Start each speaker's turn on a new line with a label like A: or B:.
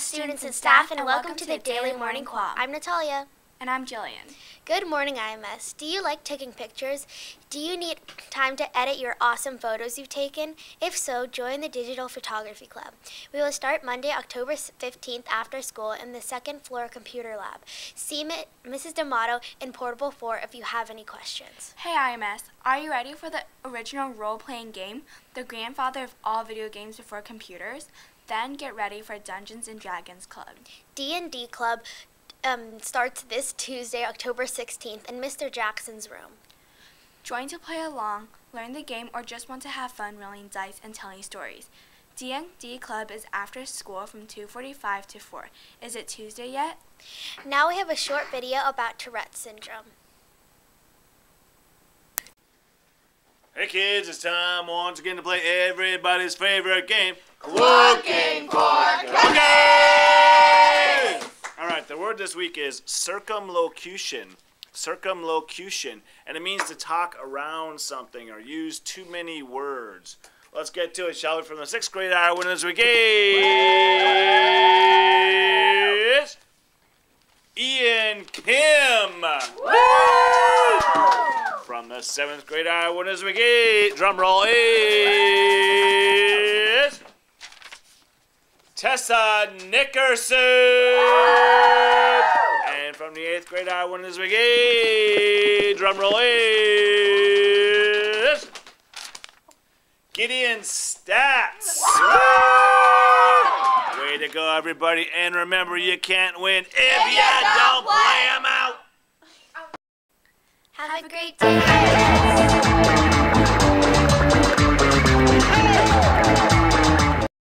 A: students and staff, and welcome to the Daily Morning Quah.
B: I'm Natalia.
C: And I'm Jillian.
B: Good morning, IMS. Do you like taking pictures? Do you need time to edit your awesome photos you've taken? If so, join the Digital Photography Club. We will start Monday, October 15th after school in the second floor computer lab. See Mrs. D'Amato in Portable 4 if you have any questions.
C: Hey IMS, are you ready for the original role-playing game, the grandfather of all video games before computers? Then get ready for Dungeons and Dragons Club.
B: D&D Club um, starts this Tuesday, October 16th, in Mr. Jackson's room.
C: Join to play along, learn the game, or just want to have fun rolling dice and telling stories. D&D Club is after school from 2.45 to 4. Is it Tuesday yet?
B: Now we have a short video about Tourette's syndrome.
D: Hey kids, it's time once again to play everybody's favorite game,
E: Looking for
D: Cookies! Alright, the word this week is circumlocution. Circumlocution. And it means to talk around something or use too many words. Let's get to it, shall we? From the sixth grade hour winners we is Ian Kim. From the seventh grade hour winners we get drum roll is Tessa Nickerson. And from the eighth grade hour winners we get drum roll is Gideon Stats. Way to go, everybody. And remember, you can't win if, if you don't play them out.
B: Have a great day.